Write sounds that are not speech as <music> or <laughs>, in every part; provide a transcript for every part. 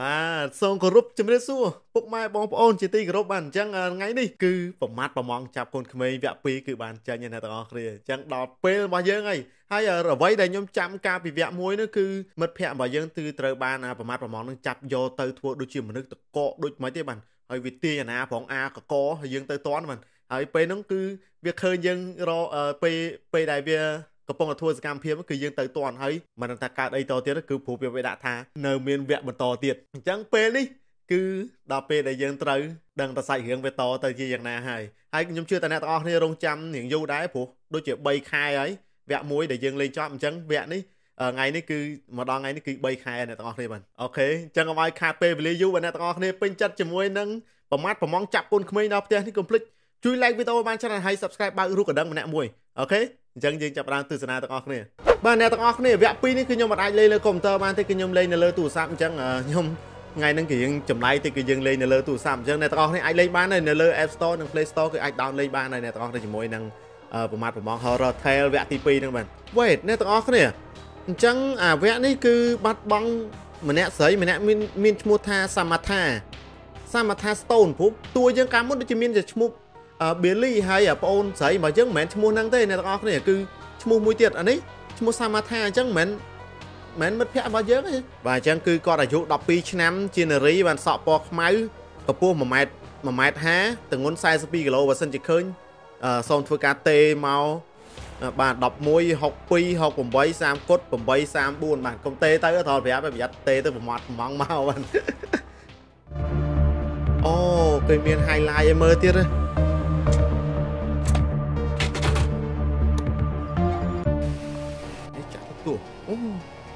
បាទសូមគោរពជំរាបសួរពុកម៉ែបងប្អូនជាទីគោរពបាទអញ្ចឹងថ្ងៃនេះគឺប្រមាថប្រមងចាប់កូនក្មេងវគ្គ2គឺបានចាញ់អ្នកទាំងអស់គ្នាអញ្ចឹងដល់ពេលរបស់យើងហើយហើយអ្វីដែលខ្ញុំចាំកាលពីវគ្គ1នោះគឺមិត្តភ័ក្តិរបស់យើងគឺត្រូវបានប្រមាថប្រមងនឹងចាប់យកទៅធ្វើដូចជាមនុស្សតកកដូចមិនទេបាទហើយវាទាញអាណាប្រងអាកកហើយយើងទៅតន់បាទហើយពេលហ្នឹងគឺវាឃើញយើងរពេលពេលដែលវា កំពុងតែធ្វើសកម្មភាពគឺយើងទៅតាន់ហើយមិនដឹងថាកើតអីតទៀតគឺព្រោះវាដាក់ថានៅមានវគ្គបន្តទៀតអញ្ចឹងពេលនេះគឺដល់ពេលដែលយើងត្រូវដឹងតសាច់រឿងវាតទៅជាយ៉ាងណាហើយហើយខ្ញុំជឿតែអ្នកទាំងអស់គ្នារងចាំនាងយូរដែរព្រោះដូចជា3ខែហើយវគ្គមួយដែលយើងលេងចប់អញ្ចឹងវគ្គនេះថ្ងៃនេះគឺមកដល់ថ្ងៃនេះគឺ3ខែអ្នកទាំងអស់គ្នាបាទអូខេអញ្ចឹងកុំឲ្យខាតពេលវេលាយូរបាទអ្នកទាំងអស់គ្នាពេញចិត្តជាមួយនឹងប្រមាថប្រមងចាប់កូនក្មេងដល់ផ្ទះនេះកុំភ្លេចជួយ like វីដេអូបានច្រើនហើយ subscribe បើករូបកណ្ដឹងម្នាក់មួយអូខេ អញ្ចឹងយើងចាប់ផ្ដើមទស្សនាទាំងអស់គ្នាបាទអ្នកទាំងអស់គ្នាវគ្គ2នេះគឺខ្ញុំមិនអាចលេងលើកុំព្យូទ័របានទេគឺខ្ញុំលេងនៅលើទូរស័ព្ទអញ្ចឹងខ្ញុំថ្ងៃហ្នឹងគឺយើងចម្លៃតិចគឺយើងលេងនៅលើទូរស័ព្ទអញ្ចឹងអ្នកទាំងអស់គ្នាអាចលេងបាននៅលើ App Store និង Play Store គឺអាច download លេងបានហើយអ្នកទាំងអស់គ្នាជាមួយនឹងប្រមាថប្រមង Horror Tale វគ្គទី2ហ្នឹងបាទ Wait អ្នកទាំងអស់គ្នាអញ្ចឹងអាវគ្គនេះគឺបាត់បង់ម្នាក់ស្រីម្នាក់មានមានឈ្មោះថាសាមាថាសាមាថា Stone ព្រោះតួយើងកាលមុនដូចជាមានតែឈ្មោះ Billy ហើយប្អូនស្រីរបស់យើងមិនមែនឈ្មោះហ្នឹងទេអ្នកទាំងអស់គ្នាគឺឈ្មោះមួយទៀតអានេះឈ្មោះសាមាថាអញ្ចឹងមិនមែនមិត្តភ័ក្តិរបស់យើងទេបាទអញ្ចឹងគឺគាត់អាយុ12ឆ្នាំជានារីបានសក់ពណ៌ខ្មៅកម្ពស់1ម៉ែត្រ1ម៉ែត្រ50ទម្ងន់42គីឡូបើសិនជាឃើញសូមធ្វើការទេមកបាទ11 62 68 30គុត8 34បាទកុំទេទៅត្រូវប្រាប់ប្រយ័ត្នទេទៅប្រមាត់ប្រម៉ងមកបាទអូគេមាន highlight ឲ្យមើលទៀតទេ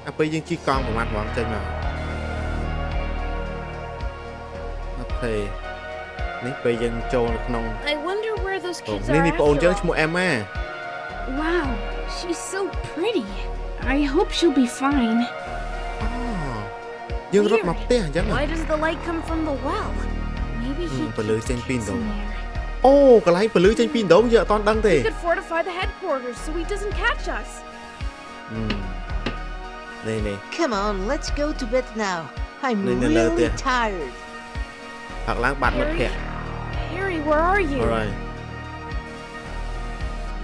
អាពេលយើងជិះកង់ប្រហែលហ្មងចេញមកអូខេនេះពេលយើងចូលនៅក្នុង I wonder where those kids are នេះនេះបងអូនយើងឈ្មោះអេម៉ា Wow she's so pretty I hope she'll be fine យើងរត់មកផ្ទះអញ្ចឹង Why does the light come from the well Maybe he ពលឺចេញពីដងអូកន្លែងពលឺចេញពីដងយើងអត់តដឹងទេ We could fortify the headquarters so he doesn't catch us này này Come on, let's go to bed now. I'm này, này, really này. tired. Hoặc là bạn mất kẹt. Harry, where are you? Alright.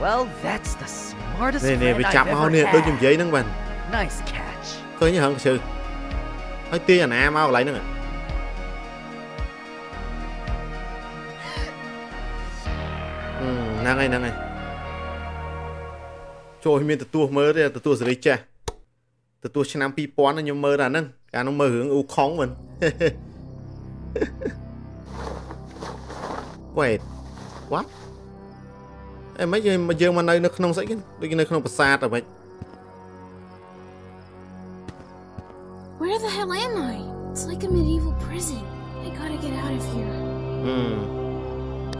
Well, that's the smartest này, này, friend I've ever had. Nè, đôi chùm giấy nâng mình. Nice catch. Tôi nhớ hơn sự. Thôi tia anh em ao lại nữa. Ừ, năng này năng này. Trời ơi, mình tự tua mới đây, tự tua rồi đấy cha. ទទួលមើលទេទទួលសេរីចាស់ទទួលឆ្នាំ2000ខ្ញុំមើលតែហ្នឹងកាលនោះមើលរឿងអ៊ូខុងមិន Wait what អេមិនយើងយើងមកនៅនៅក្នុងស្អីគេដូចនៅក្នុងប្រាសាទអ្ហ្មិច Where the hell am I It's like a medieval prison I gotta get out of here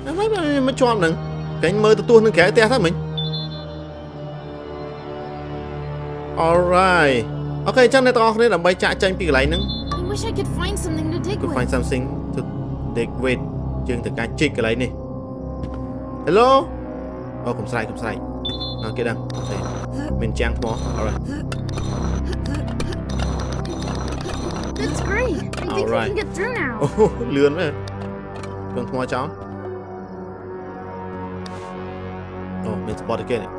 ហឹមអីមិនមិនជាប់ហ្នឹងកែងមើលទទួលនឹងក្រៅផ្ទះទៅមិញ Alright អូខេអញ្ចឹងអ្នកទាំងអស់គ្នាដើម្បីចាក់ចេញពីកន្លែងហ្នឹង I wish I could find something to dig to with find something to dig with យើងទៅការជីកកន្លែងនេះ Hello អូកុំស្រែកកុំស្រែកអូគេដឹងអូខេមានចាំងថ្ម Alright That's great I think Alright. we can get through now អូលឿនមែនគងថ្មចោលអូមាន spot គេនេះ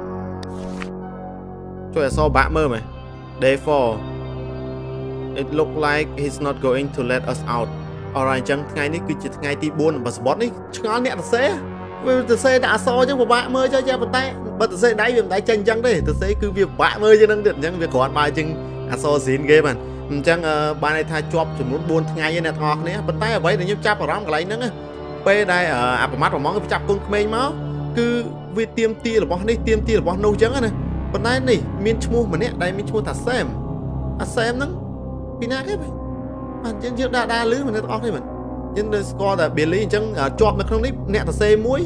ជួយអសរបាក់មើលមែន Day 4 It look like he's not going to let us out Alright អញ្ចឹងថ្ងៃនេះគឺជាថ្ងៃទី4របស់ spot នេះឆ្ងល់អ្នកទៅសេវាទៅសេដាក់អសរអញ្ចឹងពិបាកមើលចុះយ៉ាប៉ុន្តែបើទៅសេដៃវាមិនដៃចេញអញ្ចឹងទេទៅសេគឺវាពិបាកមើលជាងហ្នឹងទៀតអញ្ចឹងវាគ្រាន់បើជាងអសរស៊ីនគេបានអញ្ចឹងបានន័យថាជាប់ចំនួន4ថ្ងៃឯអ្នកទាំងអស់គ្នាប៉ុន្តែអ្វីដែលខ្ញុំចាប់អារម្មណ៍កន្លែងហ្នឹងពេលដែលអាប្រមាថប្រមងវាចាប់កូនក្មេងមកគឺវាទៀមទារបស់នេះទៀមទារបស់នោះអញ្ចឹងណា ប៉ុន្តែនេះមានឈ្មោះម្នាក់ដែលមានឈ្មោះថាសែមអាសែមហ្នឹងពីណាគេបាទយើងយើងដាក់ដាក់លឺមិនទាំងអស់គ្នាបាទយើងនៅស្គាល់តែ Billy អញ្ចឹងជាប់នៅក្នុងនេះអ្នកតសេមួយ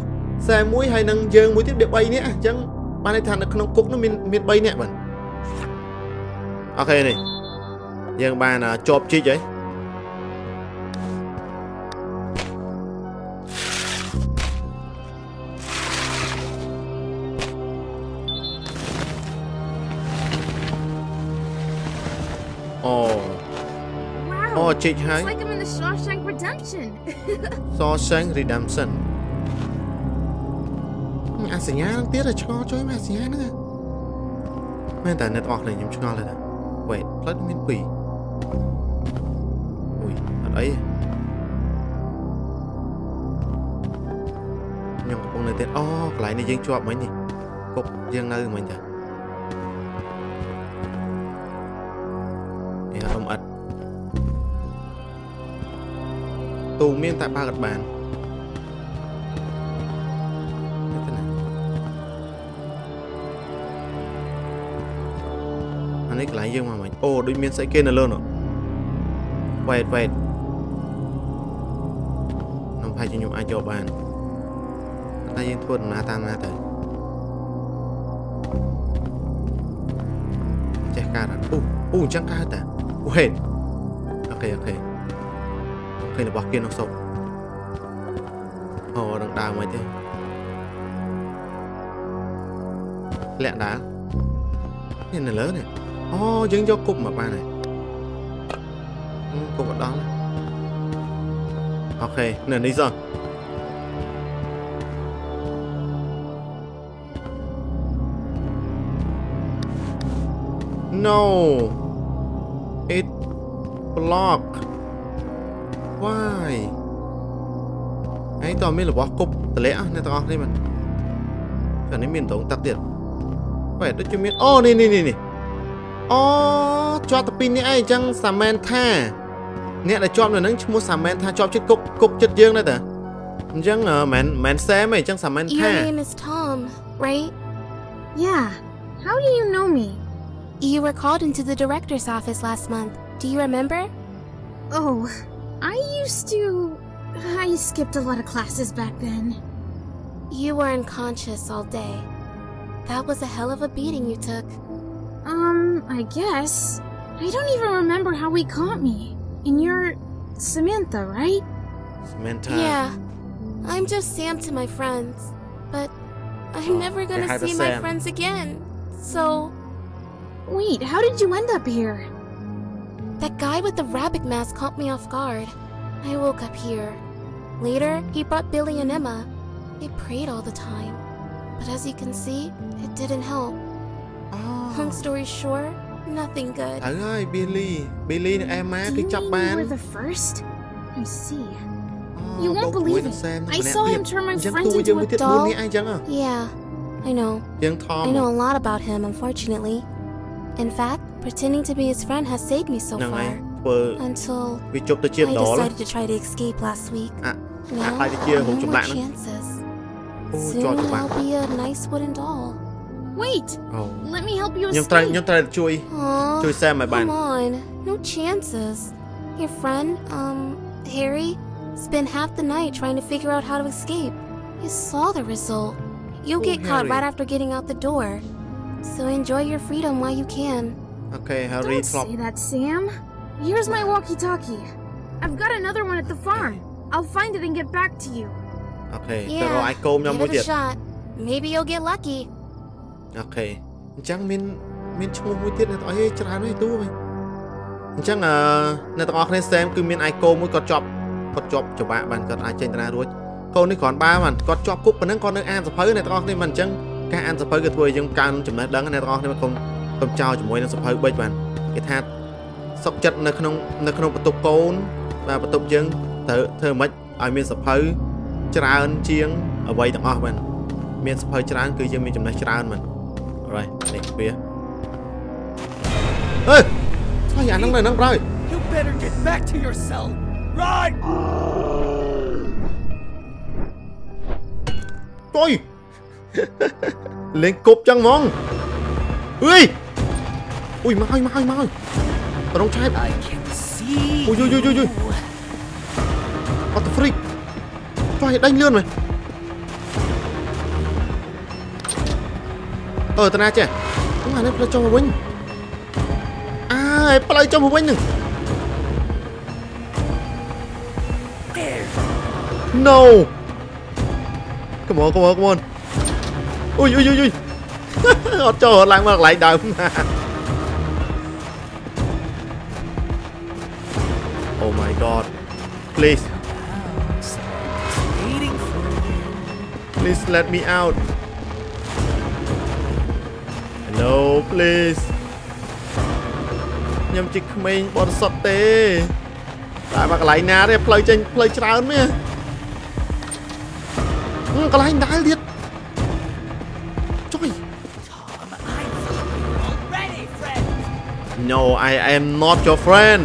សែមួយហើយនឹងយើងមួយទៀតវា3នាក់អញ្ចឹងបានន័យថានៅក្នុងគុកនោះមានមាន3នាក់បាទអូខេនេះយើងបានជាប់ជីកហើយ trịch hãi Shawshank Redemption. <laughs> Shawshank Redemption. À sẽ nhá tiếc là cho cho mà sẽ nhá nữa. Mẹ ta net off này nhóm cho là đó. Wait, plug min quỷ. Ui, ở đây. Nhưng cũng nơi tên, oh, cái này dương chọp mấy nhỉ? Cục dương nơi mình chẳng. ទូមានតែបើកអត់បាននេះទៅណាអានេះកន្លែងយើងមកមិញអូដូចមានស្អីគេនៅលើនោះ wait wait ខ្ញុំផាយខ្ញុំអាចយកបានតែយើងធ្វើដំណើរតាមណាទៅចេះកើតអត់អូអូអញ្ចឹងកើតតា wait អូខេអូខេ ឃើញរបស់គេនៅសុកអូនឹងដើរមកទេលាក់ដើរនេះនៅលើនេះអូយើងយកគប់មកបានហើយហឹមគប់មកដល់ហើយអូខេនៅនេះសោះ No it block ហើយតើមានរបស់គប់តម្លាក់អ្នកទាំងអស់នេះមិនតែនេះមានដងទឹកទៀតបែរដូចជាមានអូនេះនេះនេះនេះអូជាប់ទៅពីរនេះឯងអញ្ចឹងសាមែនថាអ្នកដែលជាប់នៅនឹងឈ្មោះសាមែនថាជាប់ចិត្តគុកគុកចិត្តយើងដែរតាអញ្ចឹងមិនមែនសែមទេអញ្ចឹងសាមែន Your ថា name is Tom, right? Yeah. How do you know me? You were called into the director's office last month. Do you remember? Oh, I used to. I skipped a lot of classes back then. You were unconscious all day. That was a hell of a beating you took. Um, I guess. I don't even remember how he caught me. And you're... Samantha, right? Samantha. Yeah. I'm just Sam to my friends. But I'm oh, never gonna see my friends again. So... Wait, how did you end up here? That guy with the rabbit mask caught me off guard. I woke up here. Later, he brought Billy and Emma. They prayed all the time. But as you can see, it didn't help. Oh. Long story short, nothing good. Thằng Billy, Billy and Emma thì chọc. You were the first? I see. Oh, you won't believe it. I saw him turn my friend into a doll. Yeah, I know. I know a lot about him, unfortunately. In fact, pretending to be his friend has saved me so far ធ្វើ Until វាជប់ទៅជា I ដល decided to try to escape last week. អា Now, ខ្លាចទៅជារូប no ចម្ more លាក់ហ្នឹង chances. អូ Soon ជាប់ច្បាក់ I'll be a nice wooden doll. Wait, អូ let me help you ខ្ញុំត្រូវ escape. ខ្ញុំត្រូវជួយ Aw, ជួយ Sam ឲ្យបាន come on, no chances. Your friend, um, Harry, spent half the night trying to figure out how to escape. You saw the result. You'll Oh, get caught Harry. right after getting out the door. So enjoy your freedom while you can. អូខេ Harry Don't ធ្លាប់ say that, Sam. Here's my walkie-talkie. I've got another one at the farm. I'll find it and get back to you. អូខេទៅរក Yeah, អាចកូមខ្ញុំ give មួយ it ទៀត a shot. Maybe you'll get lucky. អូខេអញ្ចឹងមានមានឈ្មោះមួយទៀតអ្នកទាំងអស់ច្រើនហើយទូវិញអញ្ចឹងអឺអ្នកទាំងអស់គ្នា Sam គឺមានអាយកូមួយគាត់ជាប់គាត់ជាប់ច្បាក់បានគាត់អាចចេញតារារួចកូននេះគ្រាន់បើបានគាត់ជាប់គុកប៉ុណ្ណឹងគាត់នៅអានសភៅអ្នកទាំងអស់គ្នាមិនអញ្ចឹងការអានសភៅគឺធ្វើឲ្យយើងកើនចំណេះដឹងអ្នកទាំងអស់គ្នាកុំកុំចោលជាមួយនឹងសភៅបិចបានគេថា សុកចិត្តនៅក្នុងនៅក្នុងបន្ទប់កូនបាទបន្ទប់យើងត្រូវធ្វើម៉េចឲ្យមានសភៅច្រើនជាងអ្វីទាំងអស់បានមានសភៅច្រើនគឺយើងមានចំណេះច្រើនបាន Alright នេះវាអើយស្អីអាហ្នឹងនៅហ្នឹងប្រហើយ You better get back to your cell. Right! អុយលេងគប់ចឹងហ្មងអើយអុយមកហើយមកហើយមកហើយ ប្រងឆែប I can see. Ui, ui, ui, ui, ui. you. What the freak ចុះឲ្យដេញលឿនមែនអឺតាណាចេះហ្នឹងអានេះផ្លូវចុះមកវិញអើយផ្លូវចុះមកវិញហ្នឹង There. No Come on come on come on អុយអុយអុយអុយអត់ចូលរត់ឡើងមកកន្លែងដើម Oh god please Samantha's waiting for you. please let me out hello please ខ្ញុំជាក្មេងបរិសុទ្ធទេតែមកកន្លែងណាទេផ្លូវចេញផ្លូវច្រើនមែនហឹមកន្លែងដែលទៀតចុយ Tom, I'm already, friend. No I am not your friend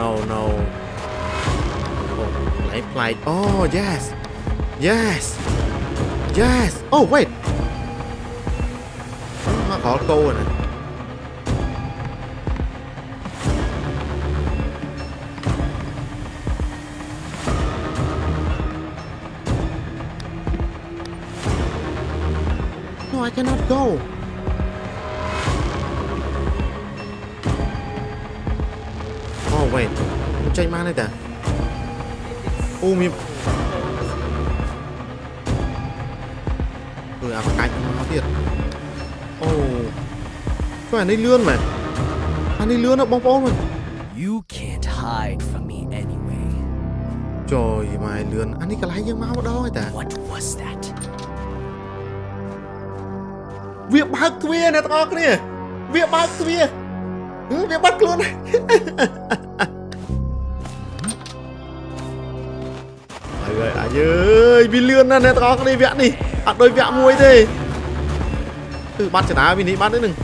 no, no. Oh, lifeline. Oh, yes. Yes. Yes. Oh, wait. Nó câu rồi này. No, I cannot go. ចេញបានទេតាអូមានគឺអាបកាច់មកទៀតអូជួយអានេះលឿនមែនអានេះលឿនណាបងប្អូនមែន You can't hide from me anyway. ជួយម៉ែលឿនអានេះកន្លែងយើងមកម្ដងឯតា What was that? វាបើកទ្វារអ្នកទាំងអស់គ្នាវាបើកទ្វារហឹមវាបាត់ខ្លួនហើយ វាលឿនណាស់អ្នកទាំងអស់គ្នាវគ្គនេះអត់ដូចវគ្គមួយទេគឺបាត់ចដាវិនិច្ឆ័យបាត់ទេនឹង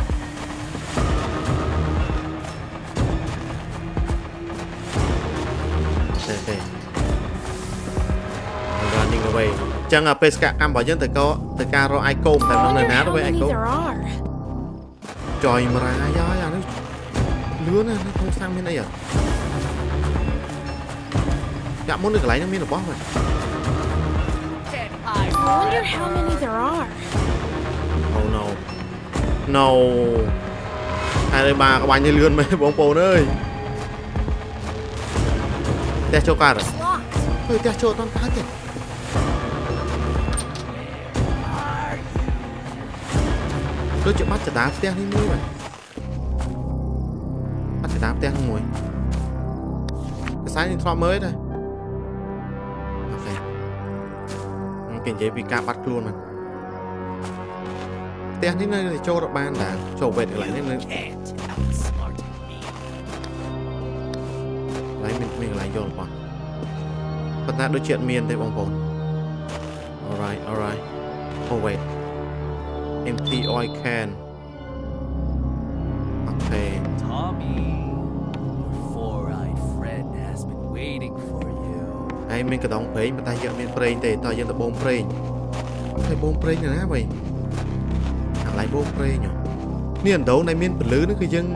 ទេទេ I'm running away ចឹងអាបេសកកម្មរបស់យើងទៅក៏ទៅការរកអាយកូមតែ I នៅ wonder ណា how ទៅវិញអា many យកូម there are. ចយមរាយហើយអានេះលឿនណាស់នៅក្នុងឆ្នាំមានអីអត់យ៉ាក់មុននៅកន្លែងហ្នឹងមានរបស់មែន Can't hide. I wonder how many there are. Oh no No ហើយបាក្បាញ់នេះលឿនមែនបងប្អូនអើយផ្ទះចូលកើតអត់ It's locked. អើយផ្ទះចូលអត់កើតទេ Are you? ដូចជាបាត់ចដាផ្ទះនេះមួយមែនបាត់ចដាផ្ គេនិយាយពីការបាត់ខ្លួនមែនផ្ទះនេះនៅតែចូលរកបានដែរចូលវេទកន្លែងនេះនៅ Can't outsmart me. កន្លែងមានមានកន្លែងយករបស់ប៉ុន្តែដូចជាអត់មានទេបងប្អូន Alright alright Oh wait empty oil can ហើយមានកដងប្រេងប៉ុន្តែយើងអត់មានប្រេងទេតើយើងទៅបូមប្រេងអត់ឃើញបូមប្រេងនៅណាវិញអាកន្លែងបូមប្រេងហ៎នេះអណ្ដូងដែលមានពលឺនេះគឺយើង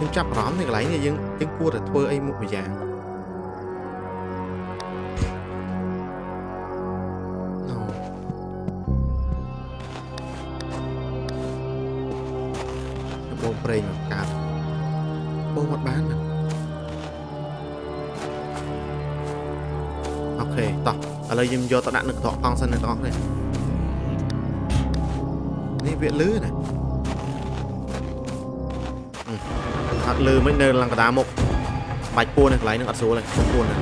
យើងចាប់អារម្មណ៍នៅកន្លែងនេះយើងយើងគួរតែធ្វើអីមុខមួយយ៉ាង ឥឡូវយើងយកទៅដាក់នៅកន្ត្រកកង់សិនអ្នកទាំងអស់គ្នានេះវាលឺណាអឺអត់លឺមិននៅឡើងកណ្ដាលមុខបាច់ពួននៅកន្លែងហ្នឹងអត់ស្រួលទេពួនហ្នឹង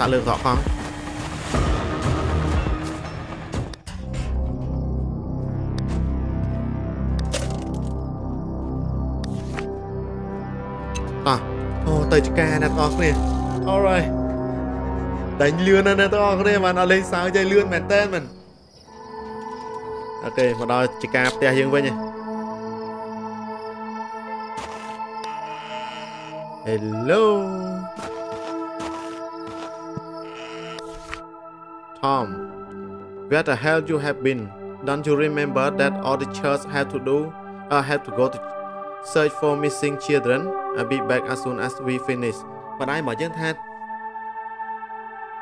ដាក់លើកន្ត្រកកង់តោះអូទៅចការអ្នកទាំងអស់គ្នា alright đánh lươn ăn to cái này mà nó lên sao chơi lươn mẹ tên mình. Ok mà đó chỉ ca tè dương với nhỉ. Hello. Tom where the hell you have been? Don't you remember that all the church had to do uh, had to go to search for missing children? I'll be back as soon as we finish. But I'm mà had.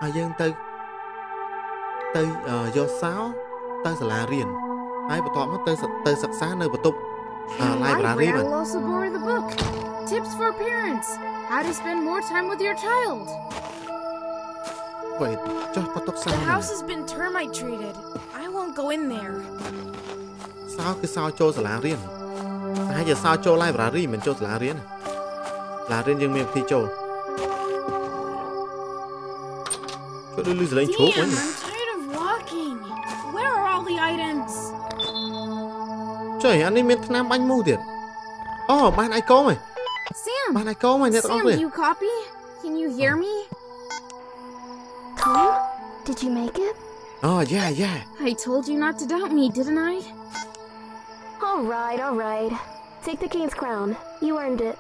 យើងថាឲ្យយើងទៅទៅអឺយកសោទៅសាលារៀនហើយបន្ទាប់មកទៅទៅសិក្សានៅបន្ទប់អឺ The library library មែន will also borrow the book. Tips for parents. How to spend more time with your child. Wait ចុះក៏ទុកសោ The ហ្នឹង house has been termite treated. I won't go in there. សោគឺសោចូលសាលារៀនតែហើយជាសោចូល library មិនចូលសាលារៀនសាលារៀនយើងមានវិធីចូល ចូលដូចលឺសលេងជ្រូកវិញ Damn, I'm tired of walking. Where are all the items? ចុយអានេះមានថ្នាំបាញ់មូសទៀតអូបានអាយកោមហ៎ Sam! បានអាយកោមហ៎អ្នកទាំងអស់ Sam, គ្នា do you copy? Can you hear me? Tom, did you make it? អូយ៉ាយ៉ា I told you not to doubt me, didn't I? All right, all right. Take the king's crown. You earned it.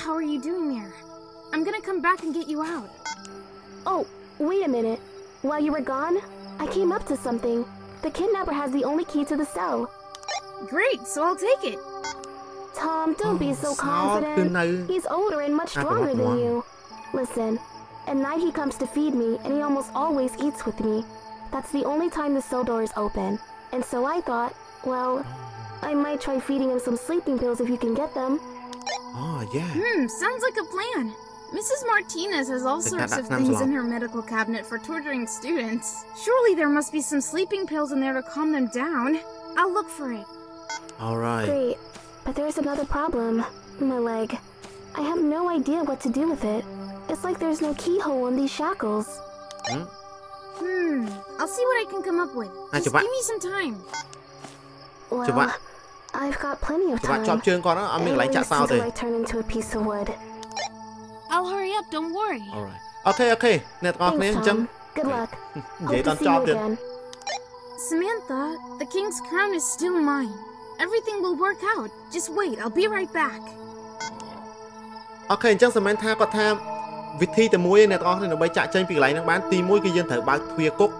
How are you doing there? I'm gonna come back and get you out. Oh, Wait a minute. While you were gone, I came up to something. The kidnapper has the only key to the cell. Great, so I'll take it. Tom, don't be so confident. He's older and much stronger than you. Listen, at night he comes to feed me, and he almost always eats with me. That's the only time the cell door is open. And so I thought, well, I might try feeding him some sleeping pills if you can get them. Oh, yeah. Hmm, sounds like a plan. Mrs. Martinez has all sorts of things in her medical cabinet for torturing students. Surely there must be some sleeping pills in there to calm them down. I'll look for it. All right. Great. But there's another problem. My leg. I have no idea what to do with it. It's like there's no keyhole on these shackles. Hmm? Hmm. I'll see what I can come up with. Just give me some time. Well, I've got plenty of time. I'm chọn chương con á. I turn into a piece of wood. I'll hurry up, don't worry. alright អូខេអូខេអ្នកទាំងអស់គ្នាអ Thanks, ញ្ចឹង Tom. Good luck. និយាយ Hope ត to ន់ see ច you ប់ទៀត again. Samantha, the king's crown is still mine. Everything will work out. Just wait, I'll be right back. អូខេអញ្ចឹងសមែនថាគាត់ថាវិធីតែមួយឯងអ្នកទាំងអស់គ្នាដើម្បីចាក់ចេញពីកន្លែងហ្នឹងបានទី1គឺយើងត្រូវបើកទ្វារគុក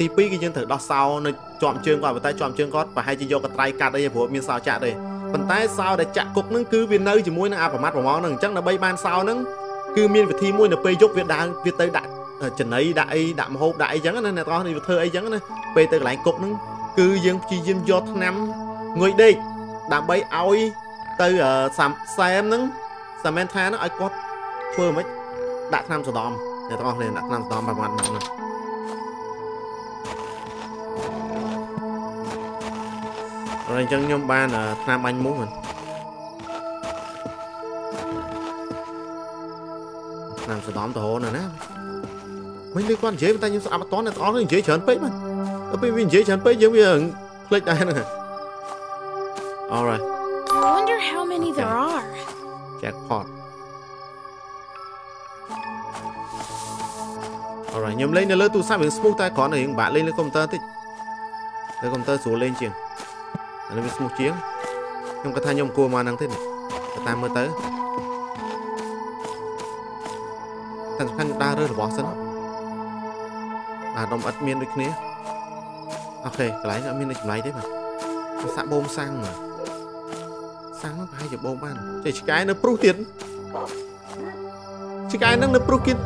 ទី2គឺយើងត្រូវដោះសោនៅជាប់ជើងគាត់ប៉ុន្តែជាប់ជើងគាត់ប្រហែលជាយកកត្រៃកាត់អីព្រោះមានសោចាក់ទេប៉ុន្តែសោដែលចាក់គុកហ្នឹងគឺវានៅជាមួយនឹងអាប្រមាត់ប្រមងហ្នឹងអញ្ចឹងដើម្បីបានសោហ្នឹង គឺមានវិធីមួយនៅពេលយប់វាដើរវាទៅដាក់ចំណីដាក់អីដាក់ម្ហូបដាក់អីចឹងណាអ្នកទាំងអស់គ្នាវាធ្វើអីចឹងណាពេលទៅកន្លែងគុកហ្នឹងគឺយើងព្យាយាមយកថ្នាំងុយដេកដើម្បីឲ្យទៅអឺសាំសែមហ្នឹងសាមែនថាហ្នឹងឲ្យគាត់ធ្វើមិនដាក់ថ្នាំសដមអ្នកទាំងអស់គ្នាដាក់ថ្នាំសដមប្រហែលម៉ោងហ្នឹងហើយអញ្ចឹងខ្ញុំបានអឺថ្នាំបាញ់មូសហ្នឹង សដមទៅរហូតណាស់ណាមិនលឺគាត់និយាយប៉ុន្តែខ្ញុំស្ដាប់អត់តអ្នកទាំងអស់គ្នានិយាយច្រើនពេកបាទដល់ពេលវានិយាយច្រើនពេកយើងវាភ្លេចដែរហ្នឹង Alright I wonder how many there are. jackpot Alright ខ្ញុំលេងនៅលើទូរស័ព្ទវា smooth តែគ្រាន់តែរៀងបាក់លេងលើកុំព្យូទ័រតិចលើកុំព្យូទ័រស្រួលលេងជាងអានេះវា smooth ជាងខ្ញុំគាត់ថាខ្ញុំគួរមកហ្នឹងទេនេះទៅតាមមើលទៅ សំខាន់ខ្ញុំដើររើសរបស់សិនបាទដុំឥតមានដូចគ្នាអូខេកន្លែងនេះអត់មានដូចចម្លៃទេបាទវាសាក់បូមសាំងបាទសាំងហ្នឹងប្រហែលជាបូមបានចេះឆ្កែនៅព្រុសទៀតឆ្កែហ្នឹងនៅព្រុសទៀត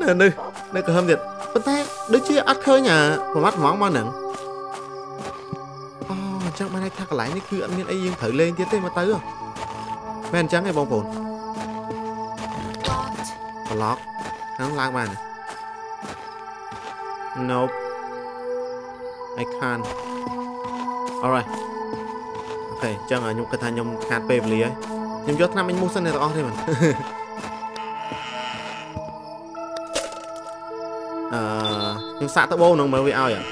នៅនៅនៅក្រហមទៀតប៉ុន្តែដូចជាអត់ឃើញអាប្រវត្តិហ្មងមកហ្នឹងអូអញ្ចឹងបានន័យថាកន្លែងនេះគឺអត់មានអីយើងត្រូវលេងទៀតទេមកទៅមែនអញ្ចឹងទេបងប្អូន Locked. ប្លុកហ្នឹងឡើងបាន Nope I can't Alright អូខេអញ្ចឹងខ្ញុំគិតថាខ្ញុំខាតពេលវេលាហើយខ្ញុំយកថ្នាំអញមូសសិនអ្នកទាំងអស់ទេមែនអឺខ្ញុំសាកតបោនឹងមើលវាឲ្យអត់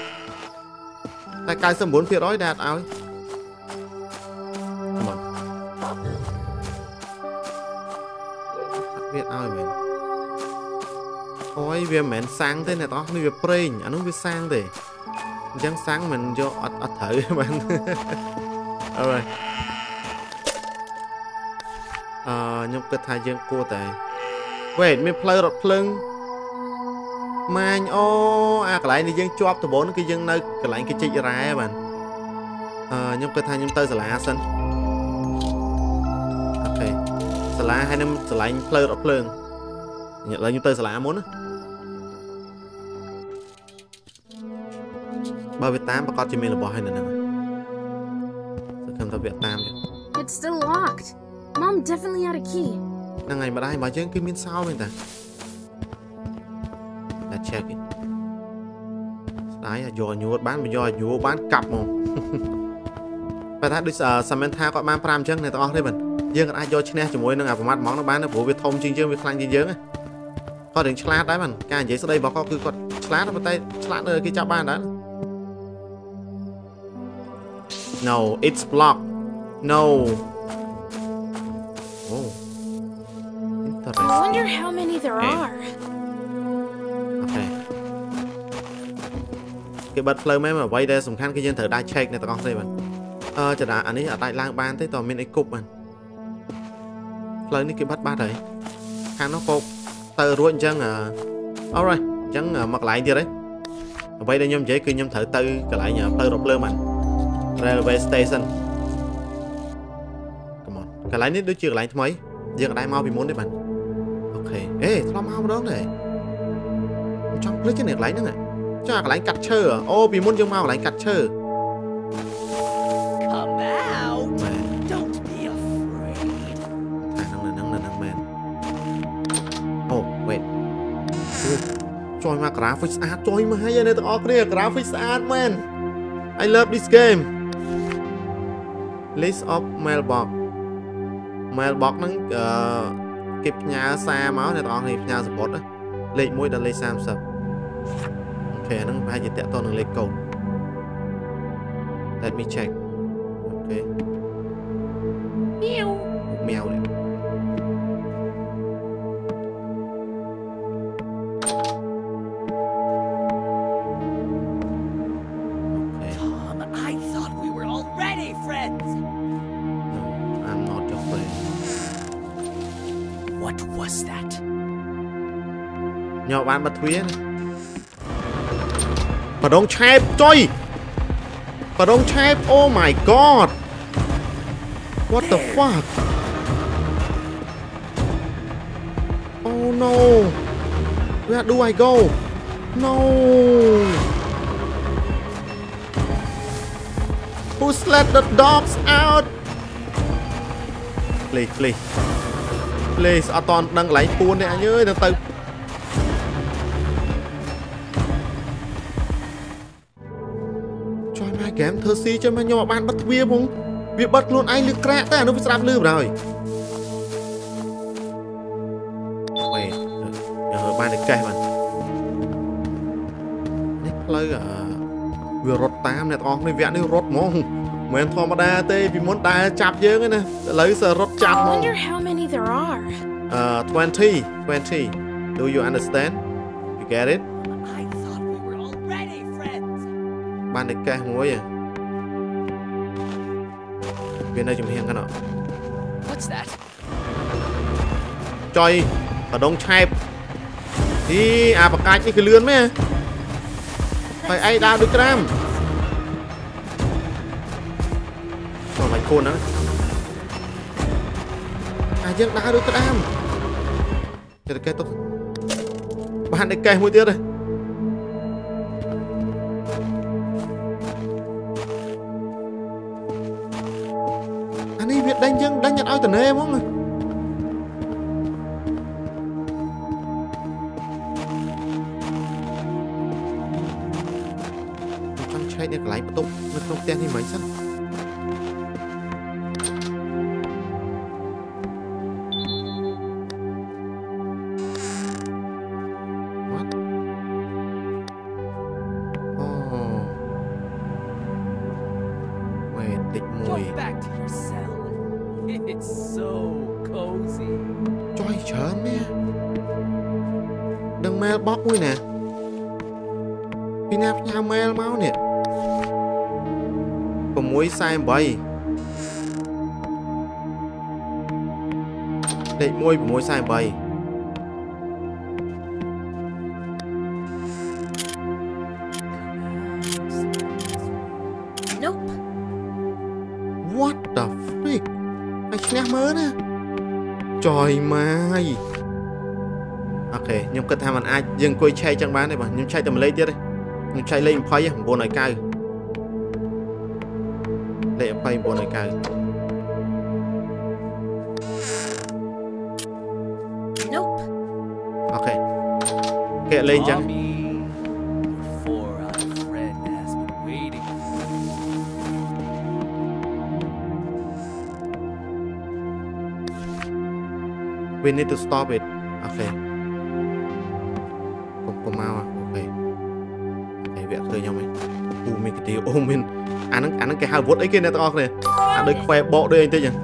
តែ99%ដែលអត់ឲ្យ យវាមិនមែនសាំងទេអ្នកទាំងអស់នេះវាប្រេងអានោះវាសាំងទេអញ្ចឹងសាំងមិនយកអត់អត់ត្រូវទេបាន Alright អឺខ្ញុំគិតថាយើងគួរតែ Wait មានផ្លូវរថភ្លើងម៉ាញអូអាកន្លែងនេះយើងជាប់ដំបូងគឺយើងនៅកន្លែងគេជីករ៉ែបាទអឺខ្ញុំគិតថាខ្ញុំទៅសាលាសិនអូខេសាលាហើយនឹងឆ្លាញ់ផ្លូវរថភ្លើងឥឡូវខ្ញុំទៅសាលាមុនណា បើវាតាមប្រកាសជាមានរបស់ហើយនៅហ្នឹងសង្ឃឹមថាវាតាមទេ It's still locked. Mom definitely had a key. ហ្នឹងហើយម្ដាយរបស់យើងគឺមានសោមែនតាតែ check it ស្ដាយយកញួរបានមកយកញួរបានកាប់មកបើថាដូចសាមញ្ញថាគាត់បាន5អញ្ចឹងអ្នកទាំងអស់គ្នាបាទយើងអាចយកឈ្នះជាមួយនឹងអាប្រមាថហ្មងនោះបានព្រោះវាធំជាងយើងវាខ្លាំងជាងយើងគាត់រឿងឆ្លាតដែរបាទការនិយាយស្ដីរបស់គាត់គឺគាត់ឆ្លាតប៉ុន្តែឆ្លាតនៅគេចាប់បានដែរ No it's blocked No Oh I wonder how many there Okay. are. អូខេគេបិទផ្លូវមែនអ្វីដែលសំខាន់គឺយើងត្រូវដាក់ check នៅទាំងអស់គ្នាបាទអឺចរាអានេះអាចដាច់ឡើងបានទេតើមានអីគប់បាទផ្លូវនេះគេបិទបាត់ហើយខាងនោះក៏ទៅរួចអញ្ចឹងអឺ alright អញ្ចឹងមកកន្លែងទៀតហើយអ្វីដែលខ្ញុំនិយាយគឺខ្ញុំត្រូវទៅកន្លែងផ្លូវរថភ្លើងបាទ railway station come on កន្លែងនេះដូចជាកន្លែងថ្មីយើងអាចមកពីមុនទេបាទអូខេអេធ្លាប់មកម្ដងដែរខ្ញុំចង់ភ្លេចទេកន្លែងហ្នឹងចាកន្លែងកាត់ឈើអូពីមុនយើងមកកន្លែងកាត់ឈើ Come out! មែន Don't be afraid. តែហ្នឹងនៅហ្នឹងនៅហ្នឹងមែនអូ wait អូចុយមក graphic ស្អាតចុយមកហើយអ្នកទាំងអស់គ្នា graphic ស្អាតមែន I love this game list of mailbox mailbox ហ្នឹងអឺគេផ្ញើសារមកអ្នកទាំងអស់គ្នាផ្ញើសពុតណាលេខ1ដល់លេខ30អូខេហ្នឹងប្រហែលជាតាក់ទងនឹងលេខកូដ Let me check បានបិទទ្វារណាបដងឆែបចុយបដងឆែប Oh my god What the fuck Oh no Where do I go No Who's let the dogs out Please please Please អត់តន់ដឹងកន្លែងពួនទេអញអើយទៅទៅ ហ្គេមធ្វើស៊ីចុយមកខ្ញុំអត់បានបិទទ្វារផងវាបិទខ្លួនឯងលឺក្រាក់តែអានោះវាស្ដាប់លឺបណ្ដោយវេយើងហើយបានតែកេះបាននេះផ្លូវអឺវារត់តាមអ្នកទាំងអស់គ្នាវគ្គនេះរត់ហ្មងមិនមែនធម្មតាទេពីមុនដើរចាប់យើងឯណាឥឡូវសើរត់ចាប់ I ហ្មង wonder how many there are. Uh, 20, 20. Do you understand? You get it? បានតែកេះមួយឯងវានៅចំហៀងហ្នឹងអត់ What's that? ចុយបដងឆែបអីអាបកាច់នេះគឺលឿនមែនហើយឯងដើរដូចក្រាមអត់បាច់គូនហ្នឹងអាយើងដើរដូចក្រាមទៅកេះទុកបានតែកេះមួយទៀតទេ ឆែកនៅកន្លែងបន្ទប់នៅក្នុងផ្ទះនេះមិនសិន em bay Đệ môi của môi sai bay Nope. What the freak? Anh snap mớ nè. Trời mai. Ok, nhưng cứ tham ăn ai dừng quay chay chẳng bán này mà, nhưng chay tầm lấy tiếp đi. Nhưng chay lên phây á, buồn cay. We need to stop it អូខេកុំកុំមកអូខេអូខេវាអត់ឃើញខ្ញុំទេអូមានកាទៀវអូមានអាហ្នឹងអាហ្នឹងគេហៅវុតអីគេអ្នកទាំងអស់គ្នាអាដូចខ្វែបកដូចអីតិចហ្នឹង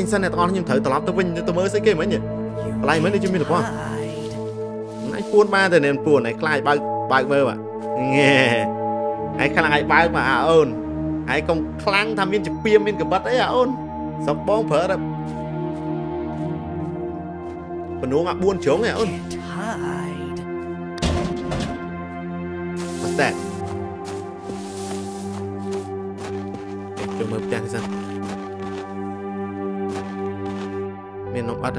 ចេញសិនអ្នកទាំងអស់ខ្ញុំត្រូវត្រឡប់ទៅវិញទៅមើលស្អីគេមិញ you កន្លែងមិញនេះជំនាញរបស់ hide. ឯងពួនបានតែអ្នកពួនឯងខ្លាចបើកបើកមើលបាទងែឯងខ្លាំងឯងបើកមកអាអូនឯងកុំខ្លាំងថាមានជាពីមមានកបិតអីអាអូនសុំបងប្រើតែបនួងអា4ជ្រុងឯអូន Can't hide. What's that អេចូលមើលផ្ទះនេះសិន Man, no. I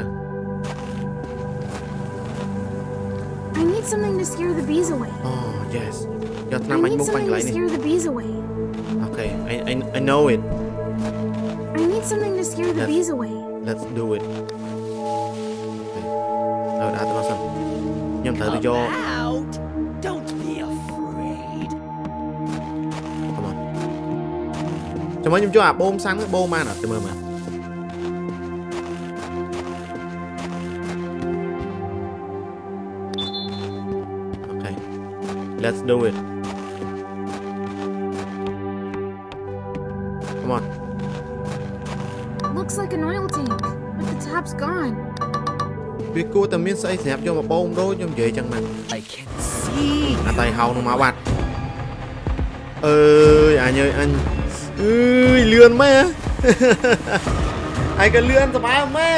need something to scare the bees away. Oh, yes. Yat na may mukbang lain. I. Okay, I, I, I know it. I need something to scare the bees away. Let's do it. Okay. Lawat atin na saan. Yung tayo yo. out! Don't be afraid. Come on. Chúng mình ah. bom sang cái bom mà nè, tìm mà. Let's do it come on Looks like an oil tank, but the tap's gone. វាគួរតែមានស្អីសម្រាប់យកមកបូមដូចខ្ញុំនិយាយចឹងណា I can see អាតៃហៅនឹងមកបាត់អើយអញអើយអញអើយលឿនម៉ែឯងក៏លឿនសម្បើម៉ែ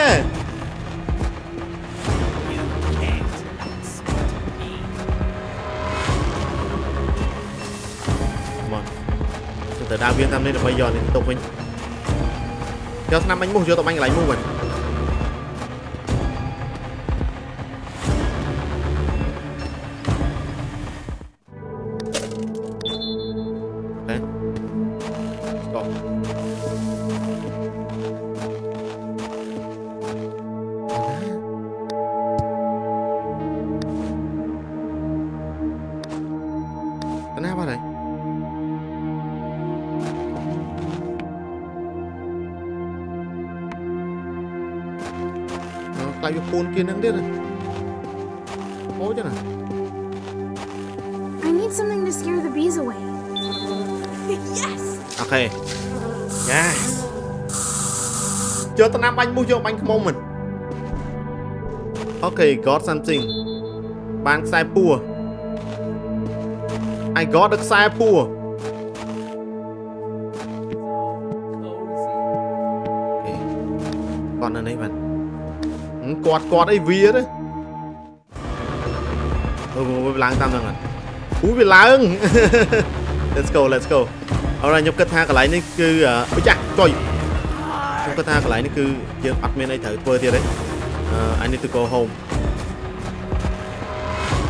ទៅដើរវាតាមនេះដើម្បីយកនេះទៅវិញយកឆ្នាំបាញ់មូសយកទៅបាញ់កន្លែងមូសវិញ kia nắng tiết này Cố chứ nào. I need something to scare the bees away. Yes! Ok. Yes Chờ tao nắm bánh mua vô bánh không mình. Ok got something. Bán sai pua I got được sai pua okay. Còn ở đây bạn. គាត់គាត់អីវាទេអូវាឡើងតាមហ្នឹងអត់អូវាឡើង Let's go let's go អរខ្ញុំគិតថាកន្លែងនេះគឺអឺចាស់ចុយខ្ញុំគិតថាកន្លែងនេះគឺយើងអត់មានអីត្រូវធ្វើទៀតទេអឺ I need to go home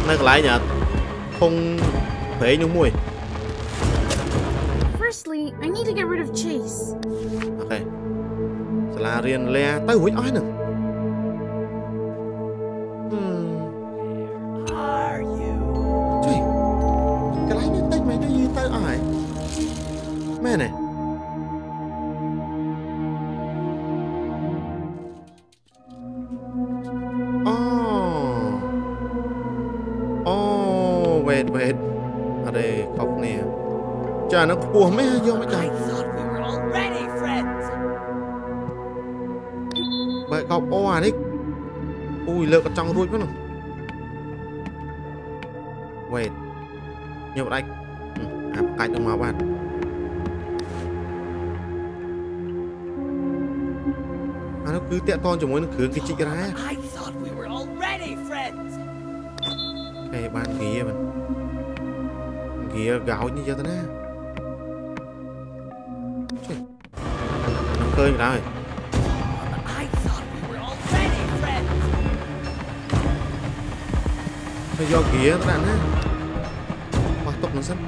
នៅកន្លែងអាធុងប្រេងនោះមួយ Firstly, I need to get rid of Chase. អូខេសាលារៀនលាទៅរួចអស់ហ្នឹង buồn mới vô mới chồng Bởi cọc ô à đích Ui lỡ con trong ruột mất rồi Wait Nhiều đạch ừ, À cách được áo bạn. À nó cứ tẹo con cho mỗi nó cứ cái chích ra. Cái bàn ghế mình Ghế gạo như vậy thế nè. នឹងឃើញមិនដែរ I thought we were already friends. ទៅយកគៀទៅដាក់ណាបោះទុកនឹងសិន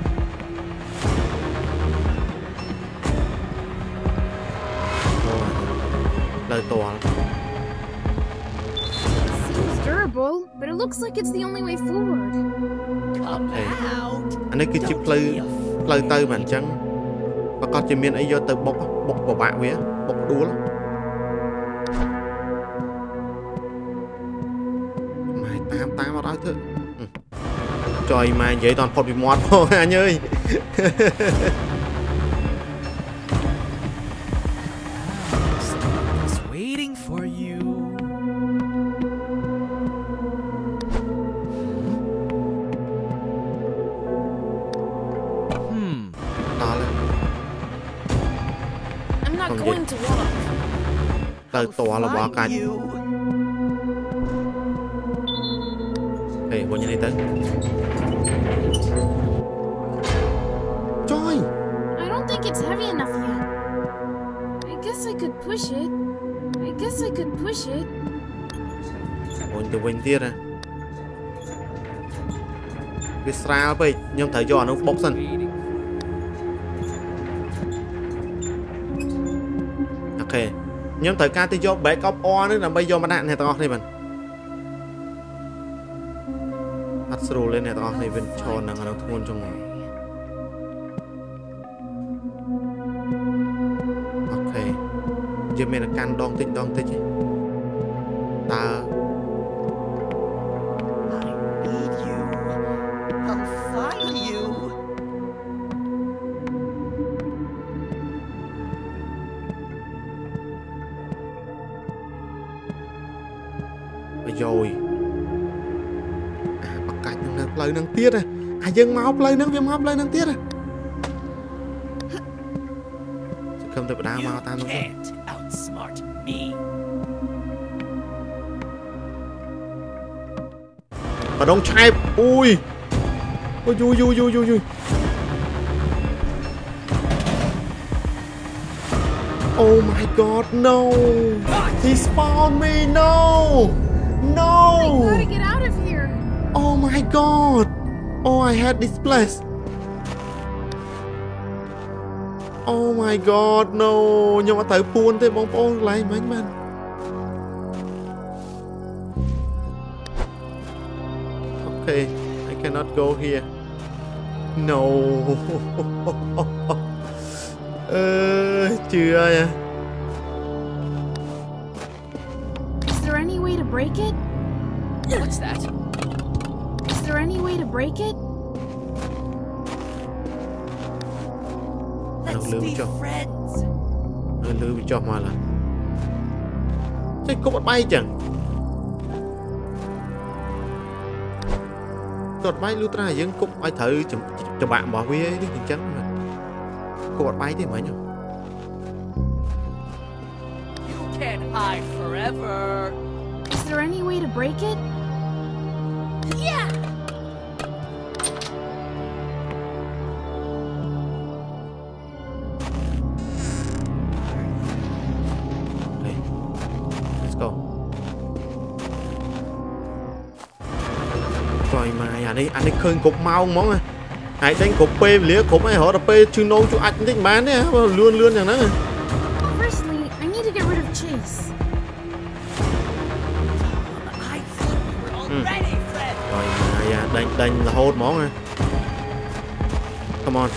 អូលើតល Seems durable, but it looks like it's the only way forward. Come Hey. out. អានេះគឺជាផ្លូវផ្លូវទៅមិនអញ្ចឹងប្រកាសជាមានអីយកទៅបុកបុកប្របាក់វា បុកដួលម៉ែតាមតាមអត់ឲ្យធ្វើចុយម៉ែនិយាយតន់ផុតពីមាត់ផងអញអើយ ba Ê, vô nhà này tới. Trời. I don't think it's heavy enough yet. I guess I could push it. I guess I could push it. Ôi, quên tiết à Vì sao vậy? Nhưng thấy cho nó bốc xanh. ខ្ញុំត្រូវការទៅយក backup or នេះដើម្បីយកមកដាក់អ្នកទាំងអស់គ្នាបានអត់ស្រួលទេអ្នកទាំងអស់គ្នាវិញឈរនឹងអានោះធ្ងន់ចុងអូខេយើងមានតែកាន់ដងតិចដងតិចទេតើ ហ្នឹងទៀតណាអាយើងមកផ្លូវហ្នឹងវាមកផ្លូវហ្នឹងទៀតណាសង្ឃឹមតែបដាមកតាមនោះទៅ Can't outsmart me. បដងឆែបអូយអូយយូយូយូយូយូ Oh my god no He found me no I no gotta get out of here. Oh my god Oh I had this place Oh my god no ខ្ញុំអត់ត្រូវពួនទេបងប្អូនកន្លែងមិញបាន Okay I cannot go here No <laughs> អឺជឿហើយ Is there any way to break it? What's that? way to break it? Let's be friends. Đang lưu cho mà là Chết có bắt bay chẳng Tọt bay lưu tra dân cục bay thử cho bạn bỏ quý ấy thì chẳng mà Cục bắt bay thì mà nhau You can't hide forever Is there any way to break it? Yeah! យមកអានេះអានេះឃើញគ្រប់ម៉ោងហ្មងហើយដេញគ្រប់ពេលវេលាគ្រប់អីរហូតដល់ពេលជឿនោជួអាចបន្តិចមិនបានទេបើលឿនលឿនយ៉ាងហ្នឹង Firstly, I need to get rid of Chase. I thought we were already friends. ក្រោយមកអាដេញដេញរហូតហ្មងណា Come on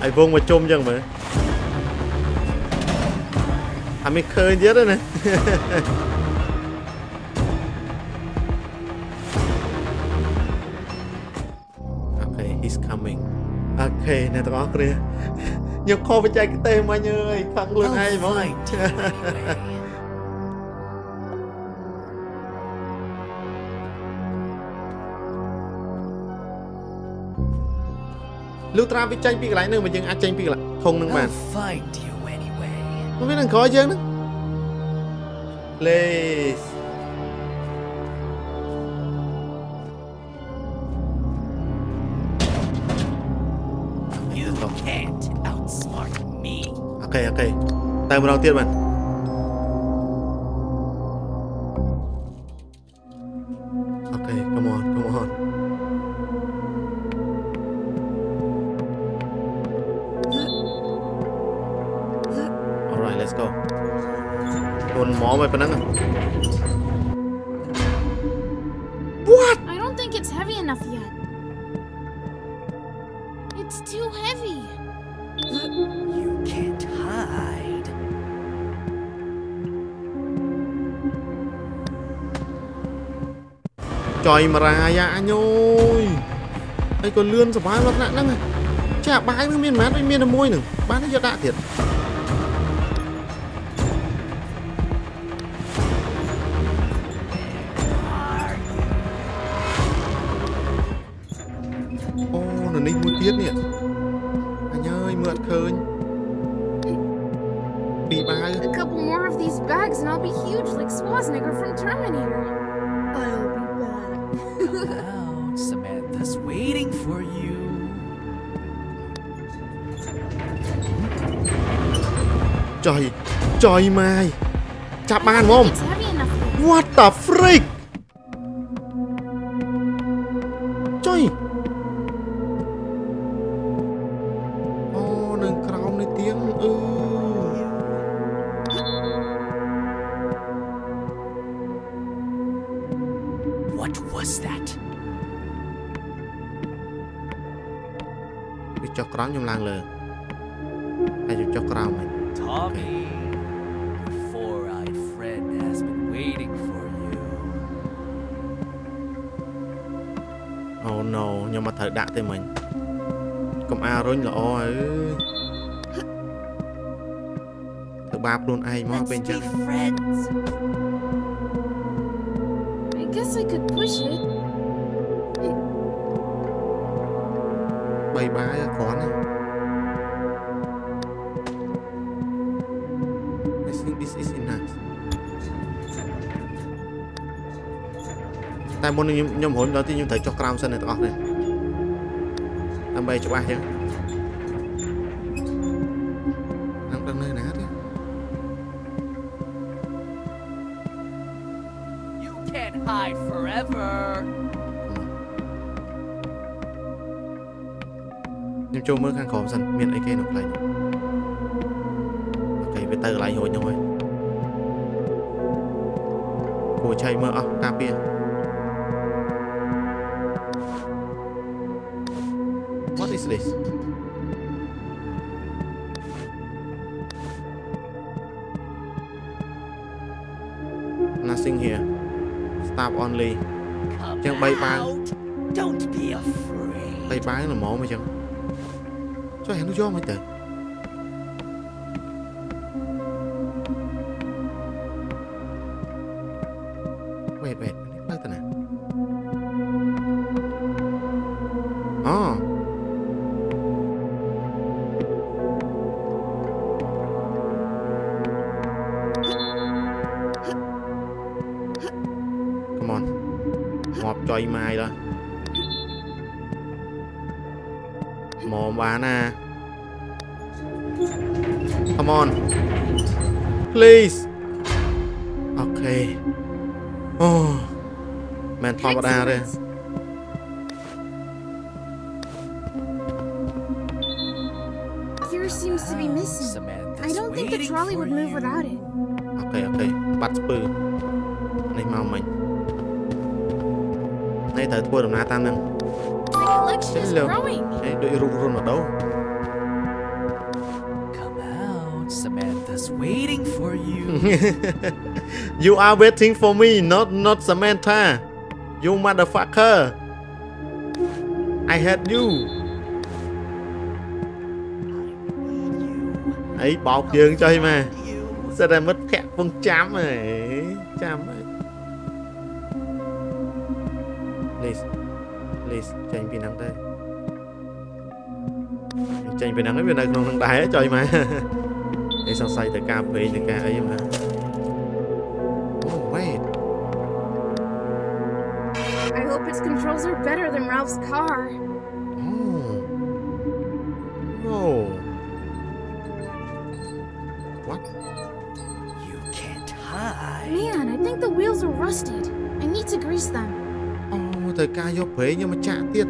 ហើយវងមកជុំចឹងមើល អាមិនឃើញទៀតទេណាអូខេ he's coming អូខេអ្នកទាំងអស់គ្នាខ្ញុំខុសបច្ចេកទេសមិញអើយខឹងខ្លួនឯងហ្មង find you anyway. លុះត្រាវាចេញពីកន្លែងហ្នឹងមកយើងអាចចេញពីកន្លែងធុងហ្នឹងបាន I'll find you Mungkin engkau aja nang. Please. You can't outsmart me. Okay, okay. Time round here, man. ប៉ុណ្ណឹង What I don't think it's heavy enough yet It's too heavy You can't hide Trời mà ra dạ anh ơi អីក៏លឿនសុវ័យលត់ណាក់ហ្នឹងចាបាយវាមានមិនមែនដូចមានតែមួយហ្នឹងបានយកដាក់ទៀត จอย จอยไม้จับมานม What the freak ខ្ញុំមកត្រូវដាក់ទេមិញកុំអារុញល្អអើយធ្វើបាបខ្លួនឯងមកពេលអញ្ចឹង friends. I guess I could push it. បីបាយអត់គ្រាន់ណា I think this is enough តែមុននឹងខ្ញុំខ្ញុំរុញដល់ទីខ្ញុំត្រូវចុះក្រោមសិនអ្នកទាំងអស់នេះ ដើម្បីច្បាស់អញ្ចឹងខ្ញុំដឹងនៅណាទេ You can't hide forever. ខ្ញុំចូលមើលខាងក្រោមសិនមានអីគេនៅកន្លែងនេះអូខេវាទៅកន្លែងរួចនោះហើយគួរឆៃមើលអស់ការពារ this Nothing here Stop only Chẳng bay ba. out. Don't be afraid. tay bán là mỏ mà chẳng cho hẹn nó vô mày tệ seems to be missing. Samantha's I don't think the waiting trolley for would move you. without it. អូខេអូខេបាត់ស្ពឺនេះមកមិញនេះត្រូវធ្វើដំណើរតាមហ្នឹង My collection is Hello. growing. ហើយដូចរូបរ៉ូណាល់ដូ Come out. Samantha's waiting for you. <laughs> You are waiting for me not not Samantha You motherfucker I hate you អីបោកយើងចុះម៉ែ You សិតតែមិត្តភក្តិពងចាំហ៎ចាំហ៎ please please ចេញពីហ្នឹងទៅចេញពីហ្នឹងហើយវានៅក្នុងហ្នឹងដែរចុយម៉ែ ឯងសង្ស័យតែការព្រេងទៅការអីហ្នឹងណា Oh wait I hope its controls are better than Ralph's car. ត្រូវការយកប្រេងយកមកចាក់ទៀត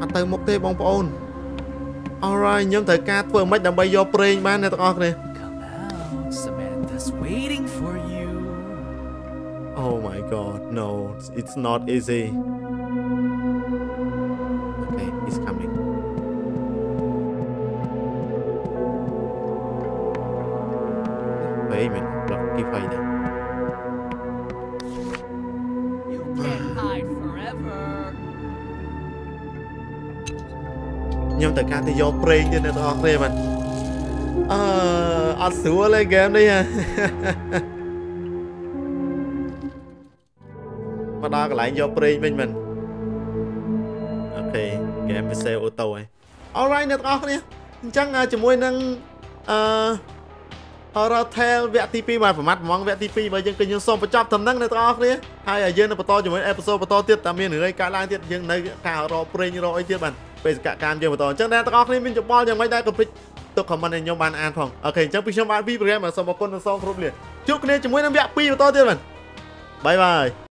អត់ទៅមុខទេបងប្អូន Alright ខ្ញុំត្រូវការធ្វើម៉េចដើម្បីយកប្រេងបានអ្នកទាំងអស់គ្នា Come out. Samantha's waiting for you. Oh my god no it's not easy Okay he's coming Wait a minute ប្លុកគីផៃ ខ្ញុំត្រូវការទៅយកប្រេងទៀតអ្នកទាំងអស់គ្នាបាទអឺអត់ស្រួលទេហ្គេមនេះហ៎មកដល់កន្លែងយកប្រេងវិញមែនអូខេហ្គេមវាសេវអូតូហើយ Alright អ្នកទាំងអស់គ្នាអញ្ចឹងជាមួយនឹងអឺ Horror Tale វគ្គទី2បាទប្រមាត់ហ្មងវគ្គទី2បើយើងគឺយើងសូមបញ្ចប់តំណឹងអ្នកទាំងអស់គ្នាហើយយើងនឹងបន្តជាមួយអេពីសូតបន្តទៀតតាមមានរឿងកើតឡើងទៀតយើងនៅការរកប្រេងរកអីទៀតបាទ បេសកកម្មយើងបន្តអញ្ចឹងអ្នកទាំងអស់គ្នាមានយោបល់យ៉ាងម៉េចដែរកុំភ្លេចទុក comment ឲ្យខ្ញុំបានអានផងអូខេអញ្ចឹងពីខ្ញុំបាទពី program សូមអរគុណដល់សងគ្រប់លាជួបគ្នាជាមួយនឹងវគ្គ2បន្តទៀតបាទបាយបាយ